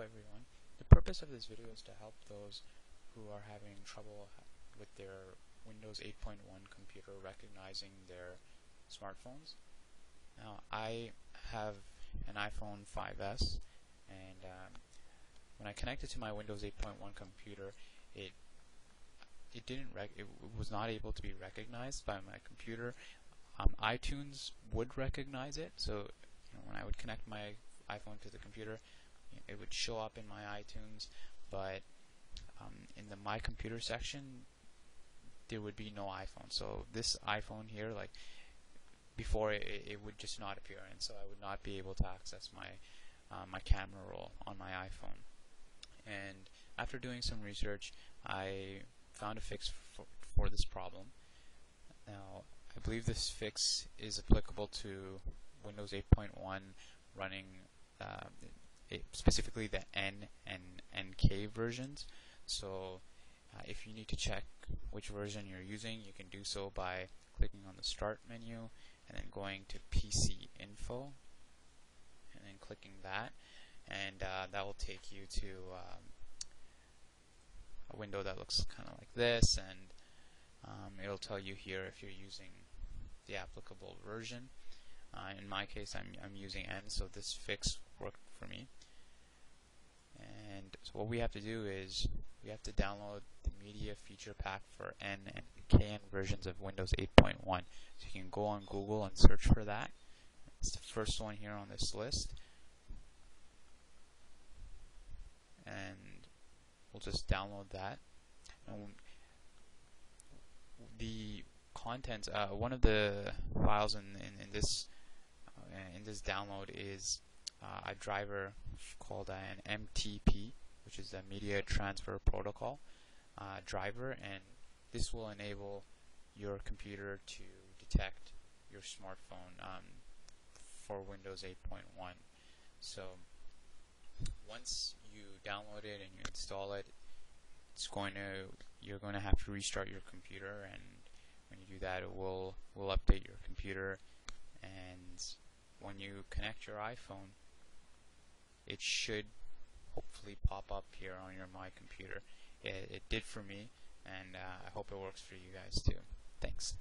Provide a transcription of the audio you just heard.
Everyone. The purpose of this video is to help those who are having trouble with their Windows 8.1 computer recognizing their smartphones. Now I have an iPhone 5s and um, when I connected to my Windows 8.1 computer it it didn't it was not able to be recognized by my computer. Um, iTunes would recognize it so you know, when I would connect my iPhone to the computer it would show up in my iTunes, but um, in the My Computer section, there would be no iPhone. So this iPhone here, like before, it, it would just not appear, and so I would not be able to access my uh, my camera roll on my iPhone. And after doing some research, I found a fix for, for this problem. Now, I believe this fix is applicable to Windows 8.1 running uh, specifically the N and NK versions. So uh, if you need to check which version you're using, you can do so by clicking on the Start menu and then going to PC Info and then clicking that and uh, that will take you to um, a window that looks kind of like this and um, it'll tell you here if you're using the applicable version. Uh, in my case, I'm, I'm using N, so this fix for me. And so what we have to do is we have to download the media feature pack for N and KN versions of Windows 8.1. So you can go on Google and search for that. It's the first one here on this list. And we'll just download that. And the contents, uh, one of the files in, in, in this uh, in this download is uh, a driver called an MTP, which is a Media Transfer Protocol uh, driver, and this will enable your computer to detect your smartphone um, for Windows 8.1. So once you download it and you install it, it's going to you're going to have to restart your computer, and when you do that, it will will update your computer. And when you connect your iPhone it should hopefully pop up here on your My Computer. It, it did for me, and uh, I hope it works for you guys too. Thanks.